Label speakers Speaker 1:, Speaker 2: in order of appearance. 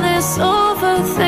Speaker 1: this overthing.